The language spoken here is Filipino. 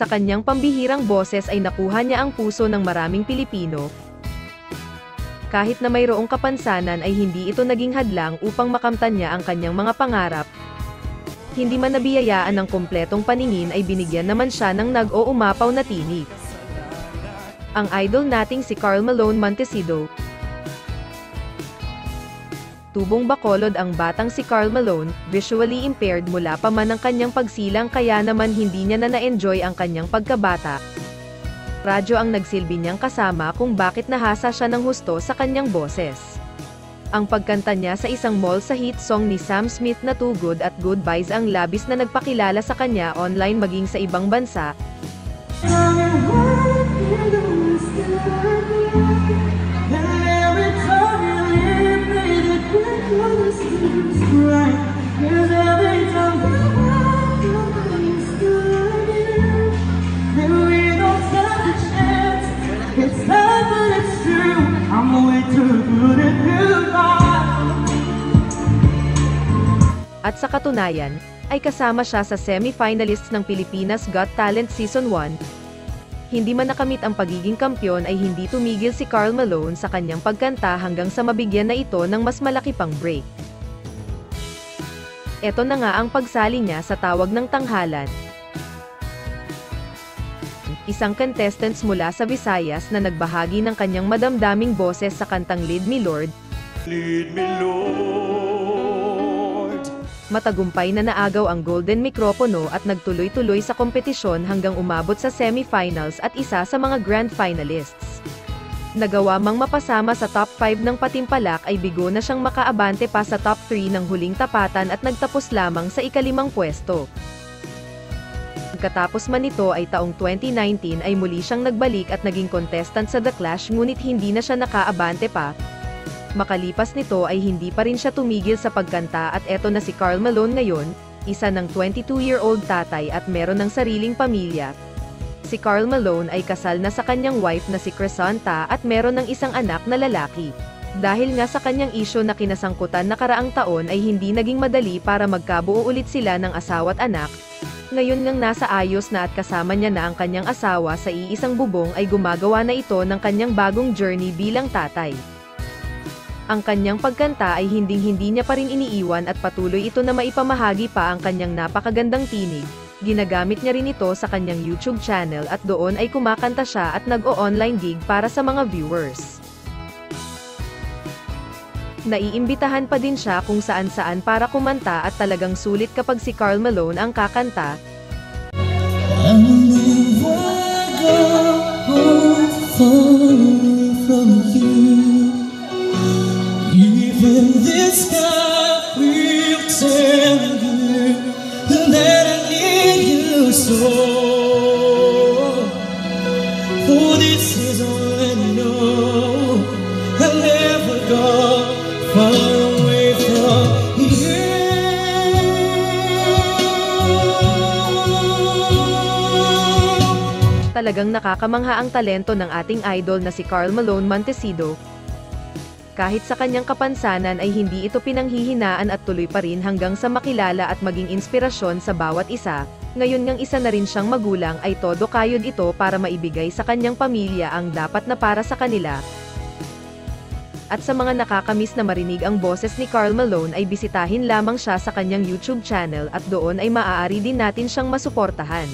Sa kanyang pambihirang boses ay nakuha niya ang puso ng maraming Pilipino. Kahit na mayroong kapansanan ay hindi ito naging hadlang upang makamtan niya ang kanyang mga pangarap. Hindi man nabiyayaan ng kumpletong paningin ay binigyan naman siya ng nag-o umapaw na tinig. Ang idol nating si Carl Malone Montesido, Tubong Bacolod ang batang si Carl Malone, visually impaired mula pa man ang kanyang pagsilang kaya naman hindi niya na na-enjoy ang kanyang pagkabata. Radyo ang nagsilbi niyang kasama kung bakit nahasa siya ng husto sa kanyang boses. Ang pagkanta niya sa isang mall sa hit song ni Sam Smith na Too Good at Goodbyes ang labis na nagpakilala sa kanya online maging sa ibang bansa, At sa katunayan, ay kasama siya sa semi-finalists ng Pilipinas Got Talent Season 1. Hindi man nakamit ang pagiging kampyon ay hindi tumigil si Carl Malone sa kanyang pagkanta hanggang sa mabigyan na ito ng mas malaki pang break. Ito na nga ang pagsali niya sa tawag ng tanghalan. Isang contestants mula sa Visayas na nagbahagi ng kanyang madamdaming boses sa kantang Lead Me Lord, Lead me, Lord. Matagumpay na naagaw ang golden mikropono at nagtuloy-tuloy sa kompetisyon hanggang umabot sa semifinals at isa sa mga grand finalists. Nagawa mang mapasama sa top 5 ng patimpalak ay bigo na siyang makaabante pa sa top 3 ng huling tapatan at nagtapos lamang sa ikalimang pwesto. Pagkatapos man nito ay taong 2019 ay muli siyang nagbalik at naging contestant sa The Clash ngunit hindi na siya nakaabante pa, Makalipas nito ay hindi pa rin siya tumigil sa pagkanta at eto na si Carl Malone ngayon, isa ng 22-year-old tatay at meron ng sariling pamilya. Si Carl Malone ay kasal na sa kanyang wife na si Crescenta at meron ng isang anak na lalaki. Dahil nga sa kanyang isyo na kinasangkutan nakaraang taon ay hindi naging madali para magkabuo ulit sila ng asawa at anak. Ngayon ngang nasa ayos na at kasama niya na ang kanyang asawa sa iisang bubong ay gumagawa na ito ng kanyang bagong journey bilang tatay. Ang kanyang pagkanta ay hinding-hindi niya pa rin iniiwan at patuloy ito na maipamahagi pa ang kanyang napakagandang tinig. Ginagamit niya rin ito sa kanyang YouTube channel at doon ay kumakanta siya at nag-o-online gig para sa mga viewers. Naiimbitahan pa din siya kung saan-saan para kumanta at talagang sulit kapag si Carl Malone ang kakanta, Even For this is all I know. I'll never go far away from you. Talagang nakakamangha ang talento ng ating idol na si Carl Malone Montesido. Kahit sa kanyang kapansanan ay hindi ito pinanghihinaan at tuloy pa rin hanggang sa makilala at maging inspirasyon sa bawat isa. Ngayon ngang isa na rin siyang magulang ay todo kayod ito para maibigay sa kanyang pamilya ang dapat na para sa kanila. At sa mga nakakamiss na marinig ang boses ni Carl Malone ay bisitahin lamang siya sa kanyang YouTube channel at doon ay maaari din natin siyang masuportahan.